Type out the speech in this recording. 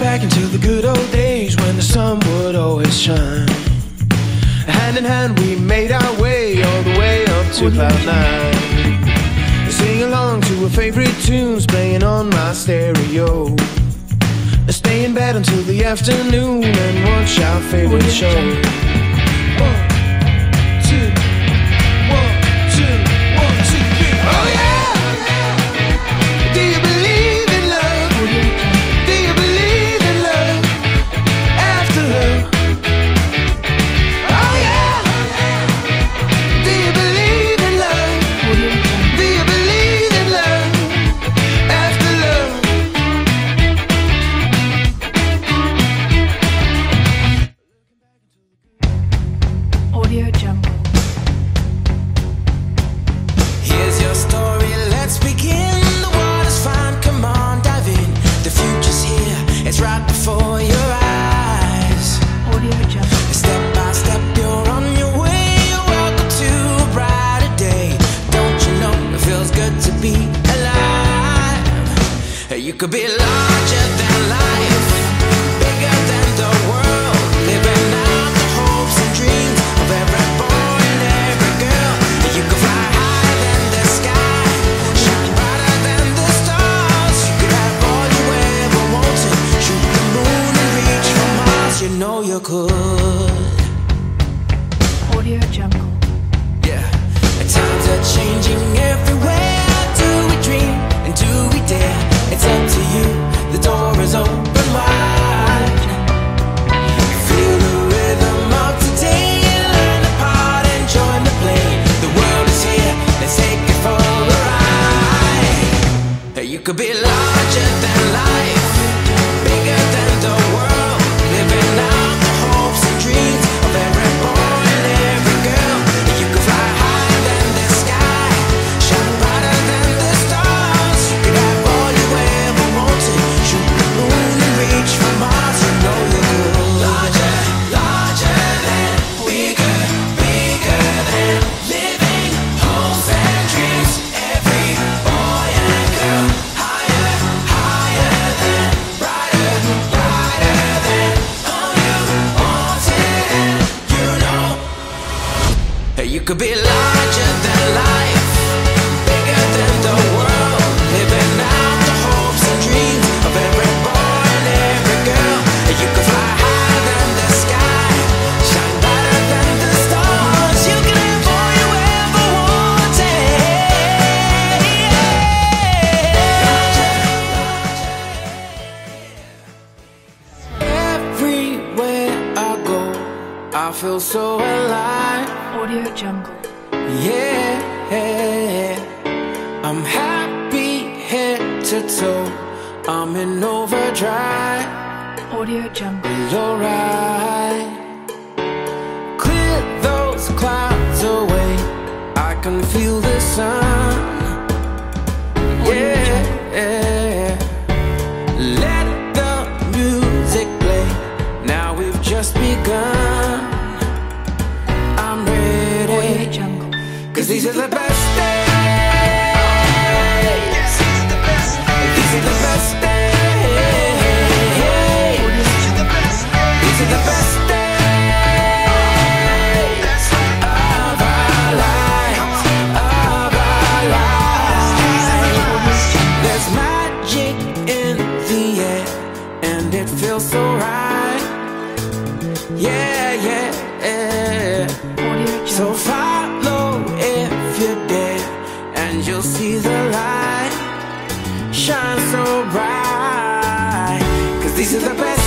back into the good old days when the sun would always shine. Hand in hand, we made our way all the way up to cloud nine. Sing along to our favorite tunes playing on my stereo. Stay in bed until the afternoon and watch our favorite show. You could be larger than life, bigger than the world, living out the hopes and dreams of every boy and every girl. You could fly higher than the sky, shine brighter than the stars. You could have all you ever wanted, shoot the moon and reach for Mars. You know you could. Audio Jungle. Yeah. Times are changing everywhere. Could be larger than life, You could be larger than life, bigger than I feel so alive. Audio Jungle. Yeah, I'm happy head to toe. I'm in overdrive. Audio Jungle. You're. Clear those clouds away. I can feel the sun. These are the best days. These are the best days. These are the best days lives. Of our lives. There's magic in the air, and it feels so right. See the light shine so bright. Cause these are the best